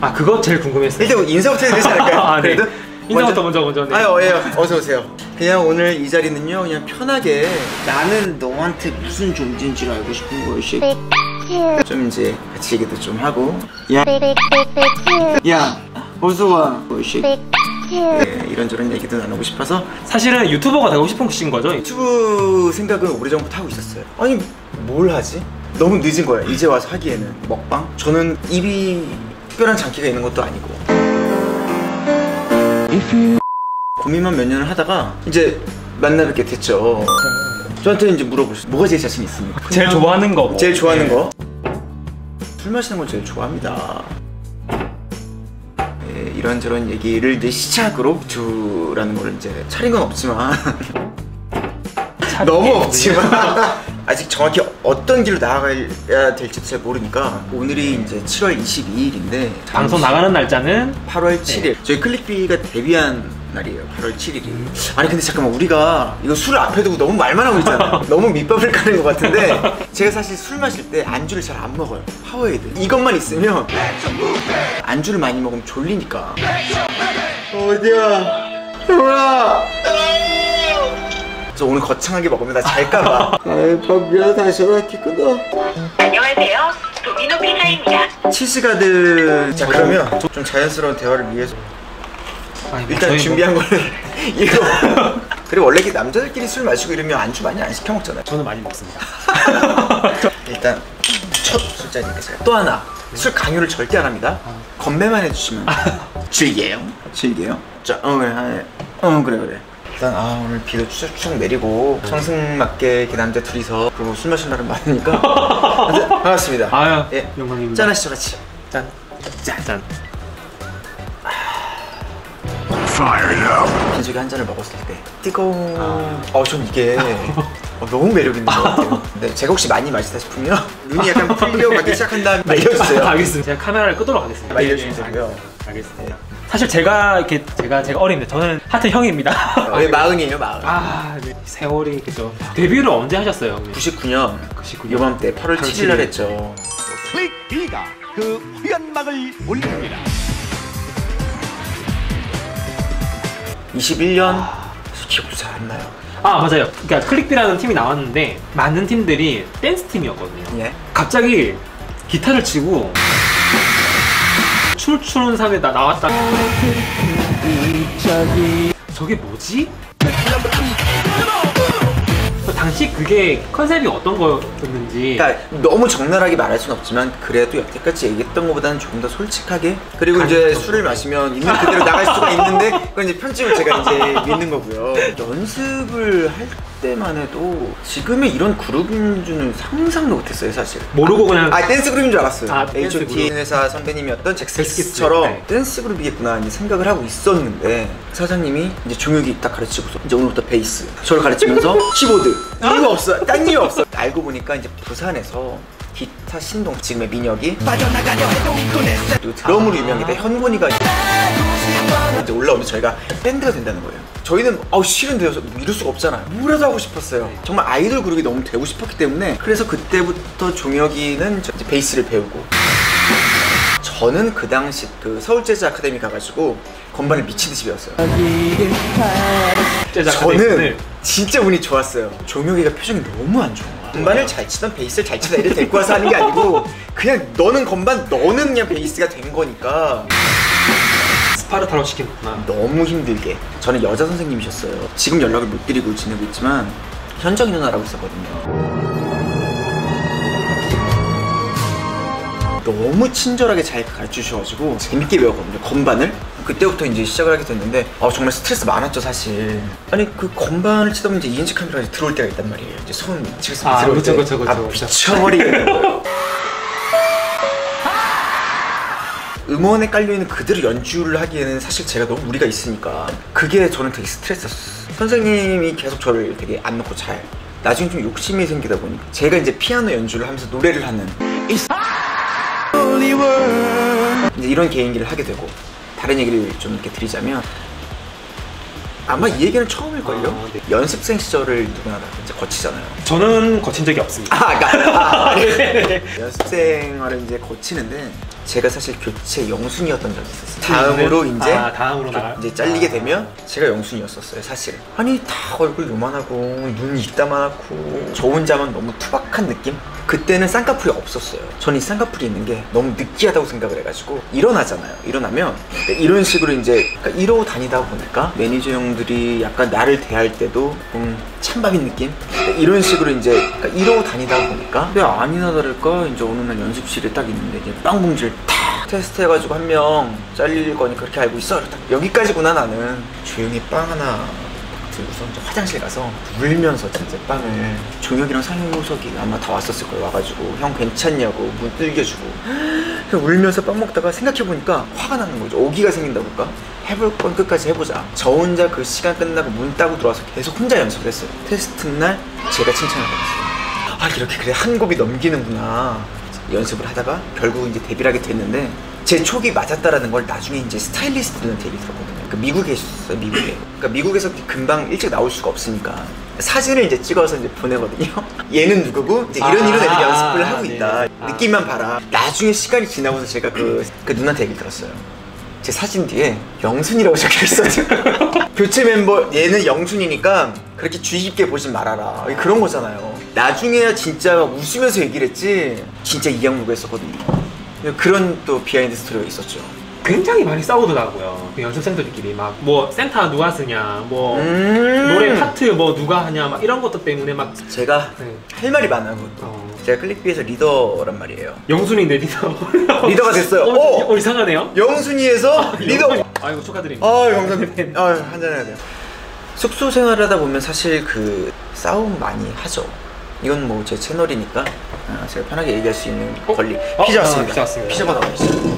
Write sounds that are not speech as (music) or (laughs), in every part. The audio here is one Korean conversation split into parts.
아 그거 제일 궁금했어요. 일단 인사부터 해야 되지 않을까요? (laughs) 아, 네. 그래도? 인사부터 먼저 먼저. 네. 아유, 예, 어서 오세요. 그냥 오늘 이 자리는요, 그냥 편하게 나는 너한테 무슨 존재인지를 알고 싶은 거예요, 씨. 좀 이제 같이 얘기도 좀 하고. 야, 야, 어서 와, 뭐, 씨. 네, 이런저런 얘기도 나누고 싶어서 사실은 유튜버가 되고 싶으신 거죠? 유튜브 생각은 오래전부터 하고 있었어요. 아니, 뭘 하지? 너무 늦은 거야, 이제 와서 하기에는. 먹방? 저는 입이 특별한 장기가 있는 것도 아니고. 고민만 몇 년을 하다가 이제 만나뵙게 됐죠. 저한테 이제 물어보셨어요. 뭐가 제일 자신 있습니까? 제일 좋아하는 거. 뭐. 제일 좋아하는 네. 거? 술 마시는 걸 제일 좋아합니다. 예, 이런저런 얘기를 이제 시작으로 주라는 걸 이제 차린 건 없지만 너무 없지만 아직 정확히 어떤 길로 나아가야 될지 잘 모르니까 오늘이 이제 7월 22일인데 방송 나가는 날짜는? 8월 7일. 저희 클릭비가 데뷔한 날이에요. 8월 7일이. 아니 근데 잠깐만 우리가 이거 술을 앞에 두고 너무 말만 하고 있잖아. (laughs) 너무 밑밥을 까는 것 같은데 제가 사실 술 마실 때 안주를 잘 안 먹어요. 파워에이드. 이것만 있으면 안주를 많이 먹으면 졸리니까. 어디야? 형아 저 오늘 거창하게 먹으면 나 잘까봐. (laughs) 아이 밥이야 다시 끊어? 안녕하세요. 도미노 피자입니다. 치즈가드 자 그러면 좀 자연스러운 대화를 위해서 아니, 뭐 일단 저희 준비한 거는 (laughs) 이거. 그리고 원래 남자들끼리 술 마시고 이러면 안주 많이 안 시켜 먹잖아요. 뭐, 저는 많이 먹습니다. (laughs) 일단 첫 술자리니까 제가 또 하나. 술 강요를 절대 안 합니다. 건배만 해주시면 즐겨요. 즐겨요? 자 어 그래 아, 예. 어 그래 그래 일단 아 오늘 비도 추적추적 내리고 청승맞게 이렇게 남자 둘이서 그리고 술 마실 날은 많으니까 반갑습니다 아유, 예. 영광입니다. 짠하시죠 같이 짠. 짠. 짠. 빈속에 한 잔을 먹었을 때 뜨거운 어좀 이게 어, 너무 매력 있는 것 같아요 근데 제가 혹시 많이 마시다 싶으면 눈이 약간 풀려가기 시작한 다음에 말려주세요 알겠습니다. 제가 카메라를 끄도록 하겠습니다. 말려주면 예, 예, 되고요 알겠습니다. 사실 제가 이렇게 제가 제가 어린데 저는 하트 형입니다. 어, 예, 마흔이에요 마흔 아, 네. 세월이 그죠. 데뷔를 언제 하셨어요? 99년 99년. 요맘때 8월 8월 7일 날 7일. 했죠 클릭 B가 그 후연막을 올립니다. 21년 기억도 잘안 나요 아 맞아요. 그러니까 클릭비라는 팀이 나왔는데 많은 팀들이 댄스 팀이었거든요. 예? 갑자기 기타를 치고 춤추는 사람이 나 나왔다. 저게 뭐지? 당시 그게 컨셉이 어떤 거였는지 그러니까 너무 적나라하게 말할 순 없지만 그래도 여태까지 얘기했던 것보다는 조금 더 솔직하게 그리고 이제 술을 마시면 있는 그대로 나갈 수가 있는데 그건 이제 편집을 제가 이제 믿는 거고요 연습을 할 때만 해도 지금의 이런 그룹인 줄은 상상도 못했어요 사실. 모르고 그냥 아 댄스 그룹인 줄 알았어요. 아, 댄스 H.O.T 그룹. 회사 선배님이었던 젝스키스, 젝스키스처럼 네. 댄스 그룹이겠구나 이제 생각을 하고 있었는데 사장님이 이제 종혁이 딱 가르치고서 이제 오늘부터 베이스 저를 가르치면서 (laughs) 키보드. 이거 없어 딴 이유 없어 알고 보니까 이제 부산에서 기타 신동 지금의 민혁이 또 드럼으로 유명했던 현곤이가 올라오면서 저희가 밴드가 된다는 거예요. 저희는 아우 싫은데요. 저 이럴 수가 없잖아요. 뭐라도 하고 싶었어요. 정말 아이돌 그룹이 너무 되고 싶었기 때문에 그래서 그때부터 종혁이는 베이스를 배우고 저는 그 당시 그 서울 재즈 아카데미 가가지고 건반을 미친 듯이 배웠어요. 저는 아카데미를 진짜 운이 좋았어요. 종혁이가 표정이 너무 안 좋은 거야. 건반을 잘 치던 베이스를 잘 치던 애를 데리고 와서 하는 게 아니고 그냥 너는 건반 너는 그냥 베이스가 된 거니까 스파르타로 시켰구나. 너무 힘들게 저는 여자 선생님이셨어요. 지금 연락을 못 드리고 지내고 있지만 현정이 누나라고 있었거든요. 너무 친절하게 잘 가르치셔가지고 재밌게 배웠거든요 건반을 그때부터 이제 시작을 하게 됐는데 아, 정말 스트레스 많았죠 사실 아니 그 건반을 치다 보면 이제 2인치 카메라가 들어올 때가 있단 말이에요 이제 손 치겠으면 아, 들어올 그쵸, 때 그쵸, 그쵸, 아, 그쵸. 미쳐버리겠는 거예요 음원에 깔려있는 그대로 연주를 하기에는 사실 제가 너무 무리가 있으니까 그게 저는 되게 스트레스였어요 선생님이 계속 저를 되게 안 놓고 잘 나중에 좀 욕심이 생기다 보니까 제가 이제 피아노 연주를 하면서 노래를 하는 이제 이런 개인기를 하게 되고 다른 얘기를 좀 이렇게 드리자면 아마 이 얘기는 처음일걸요? 아, 네. 연습생 시절을 누구나 다 이제 거치잖아요 저는 거친 적이 없습니다. 아, 그러니까 아, 네. 연습 생활을 이제 거치는데 제가 사실 교체 영순이었던 적이 있었어요. 다음으로 이제 아, 다음으로 교- 이제 잘리게 되면 제가 영순이었었어요, 사실. 아니 다 얼굴 요만하고 눈 이따만하고 저 혼자만 너무 투박한 느낌? 그때는 쌍꺼풀이 없었어요. 저는 이 쌍꺼풀이 있는 게 너무 느끼하다고 생각을 해가지고 일어나잖아요. 일어나면 이런 식으로 이제 그러니까 이러고 다니다 보니까 매니저 형들이 약간 나를 대할 때도 좀 찬밥인 느낌? 이런 식으로 이제 그러니까 이러고 다니다 보니까 근데 아니나 다를까 이제 어느 날 연습실에 딱 있는데 이제 빵 봉지를 탁 테스트 해가지고 한 명 잘릴 거니까 그렇게 알고 있어. 딱 여기까지구나 나는 조용히 빵 하나 들고서 이제 화장실 가서 울면서 진짜 빵을 종혁이랑 상효석이 아마 다 왔었을 거예요. 와가지고 형 괜찮냐고 그래서 울면서 빵 먹다가 생각해보니까 화가 나는 거죠. 오기가 생긴다고 할까? 해볼 건 끝까지 해보자. 저 혼자 그 시간 끝나고 문 따고 들어와서 계속 혼자 연습을 했어요. 테스트 날 제가 칭찬을 받았어요. 아 이렇게 그래. 한 곡이 넘기는구나. 연습을 하다가 결국 이제 데뷔를 하게 됐는데 제 촉이 맞았다라는 걸 나중에 이제 스타일리스트들한테 얘기 들었거든요. 그 미국에 있었어요, 미국에. 그러니까 미국에서 금방 일찍 나올 수가 없으니까 사진을 이제 찍어서 이제 보내거든요. (laughs) 얘는 누구고 이제 이런 이런 애들 아, 연습을 하고 네. 있다. 아. 느낌만 봐라. 나중에 시간이 지나고서 제가 그, 그 누나한테 얘기 들었어요. 제 사진 뒤에 영순이라고 적혀 있었죠. (laughs) 교체 멤버 얘는 영순위니까 그렇게 주의 깊게 보지 말아라. 그런 거잖아요. 나중에야 진짜 막 웃으면서 얘기를 했지. 진짜 이 악물고 했었거든요. 그런 또 behind story가 있었죠. 굉장히 많이 싸우더라고요. 그 연습생들끼리 막 뭐 센터 누가 쓰냐, 뭐 음. 노래 파트 뭐 누가 하냐, 막 이런 것들 때문에 막 제가 네. 할 말이 많아요. 어, 제가 클릭비에서 리더란 말이에요. 영순윈데 리더. (laughs) 리더가 됐어요. 어, 어! 어, 이상하네요. 영순위에서 리더. 아이고 축하드립니다. 아 감사합니다. 아 한잔 해야 돼요. 숙소 생활하다 보면 사실 그 싸움 많이 하죠. 이건 뭐 제 채널이니까 아, 제가 편하게 얘기할 수 있는 어? 권리. 어, 피자 아, 왔습니다. 피자 왔습니다. 피자 받아보겠습니다.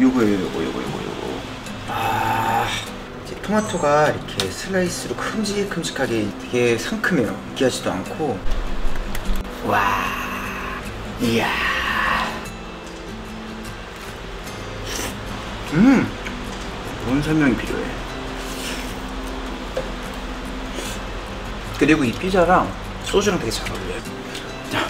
요거예요, 요거, 요거, 요거, 요거. 아, 이제 토마토가 이렇게 슬라이스로 큼직큼직하게 되게 상큼해요. 느끼하지도 않고. 와, 이야. 음, 뭔 설명이 필요해. 그리고 이 피자랑 소주랑 되게 잘 어울려요. 자,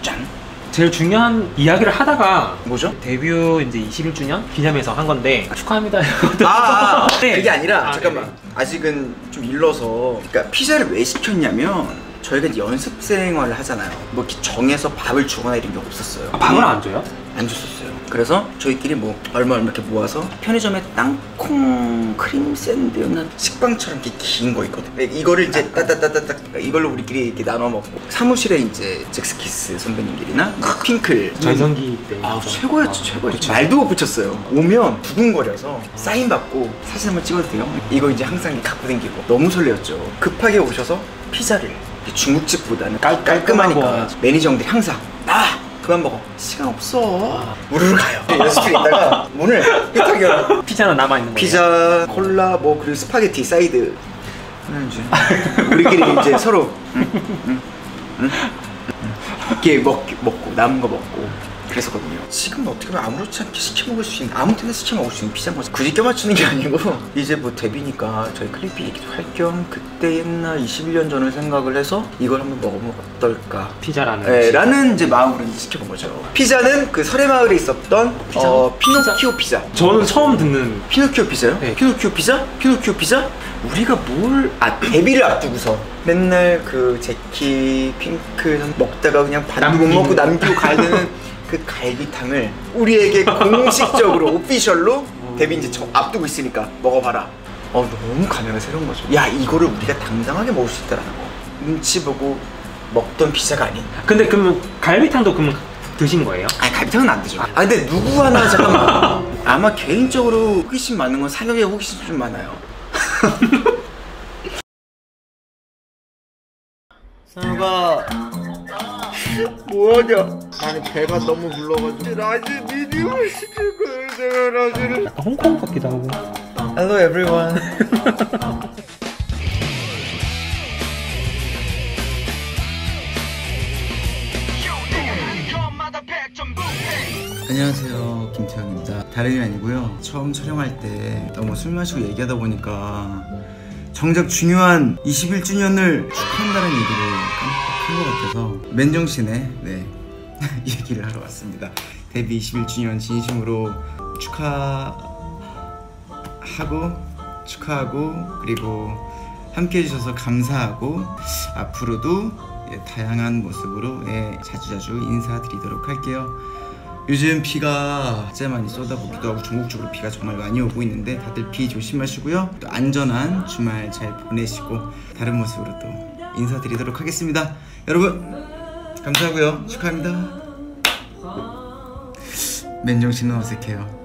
짠. 제일 중요한 이야기를 하다가 뭐죠? 데뷔 이제 21주년 기념해서 한 건데 축하합니다. (laughs) 아, 아, 네. 그게 아니라 아, 잠깐만 네네. 아직은 좀 일러서 그러니까 피자를 왜 시켰냐면 저희가 연습 생활을 하잖아요 뭐 정해서 밥을 주거나 이런 게 없었어요 아, 밥을 안 줘요? 안 줬었어요 그래서 저희끼리 뭐 얼마 얼마 이렇게 모아서 편의점에 땅콩 크림 샌드였나 식빵처럼 이렇게 긴 거 있거든 네, 이거를 이제 따따따따따 이걸로 우리끼리 이렇게 나눠 먹고 사무실에 이제 잭스키스 선배님들이나 핑클 전성기 때. 아. 최고였죠 아, 최고였죠. 말도 못 붙였어요 오면 두근거려서 사인 받고 사진 한번 찍어도 돼요? 이거 이제 항상 갖고 다니고 너무 설레었죠 급하게 오셔서 피자를 중국집보다는 깔, 깔끔하니까 깔끔하고. 매니저 형들이 항상 나 그만 먹어. 시간 없어. 우르르 가요. (laughs) 연습실에 있다가 문을 삐딱 열어 피자는 남아 있는 거예요. 피자 콜라 뭐 그리고 스파게티 사이드. 하는 줄 (laughs) 우리끼리 이제 서로. 응, 응, 응, 응. 이렇게 먹, 먹고 남은 거 먹고 그랬었거든요 지금 어떻게 보면 아무렇지 않게 시켜 먹을 수 있는 아무 때나 시켜 먹을 수 있는 피자인 거지 굳이 껴맞추는 게 아니고 (laughs) 이제 뭐 데뷔니까 저희 클릭비 얘기도 할 겸 그때 옛날 21년 전을 생각을 해서 이걸 한번 먹으면 어떨까 피자라는. 네, 라는 이제 마음으로 이제 시켜 본 거죠 피자는 그 설해마을에 있었던 피자? 어, 피노키오 피자 저는 처음 듣는 피노키오 피자요? 네. 피노키오 피자? 피노키오 피자? 우리가 뭘, 아, 데뷔를 앞두고서 맨날 그 제키, 핑크 먹다가 그냥 반도 못. 먹고 남기고 가야 되는 (laughs) 그 갈비탕을 우리에게 공식적으로 (laughs) 오피셜로 데뷔 이제 저 앞두고 있으니까 먹어봐라. 어, 너무 감회가 새로운 거죠. 야, 이거를 우리가 당당하게 먹을 수 있다라는 거. 눈치 보고 먹던 피자가 아닌. 근데 그러면 갈비탕도 그러면 드신 거예요? 아니 갈비탕은 안 되죠. 아 근데 누구 하나 잠깐만. (laughs) 아마 개인적으로 호기심 많은 건 사격에 호기심 좀 많아요. (laughs) 상우가 뭐하냐? 나는 배가 너무 불러가지고 large medium을 시킬 거야. 내가 large를. 약간 홍콩 같기도 하고. Hello everyone. 안녕하세요 김태형입니다 다름이 아니고요 처음 촬영할 때 너무 술 마시고 얘기하다 보니까 정작 중요한 21주년을 축하한다는 얘기를 깜빡한 것 같아서 맨정신에 네 (laughs) 얘기를 하러 왔습니다. 데뷔 21주년 진심으로 축하하고 축하하고 그리고 함께 해주셔서 감사하고 앞으로도 예, 다양한 모습으로 예, 자주자주 인사드리도록 할게요. 요즘 비가 진짜 많이 쏟아붓기도 하고 전국적으로 비가 정말 많이 오고 있는데 다들 비 조심하시고요. 또 안전한 주말 잘 보내시고 다른 모습으로 또 인사드리도록 하겠습니다. 여러분 감사하고요. 축하합니다. 맨정신은 어색해요.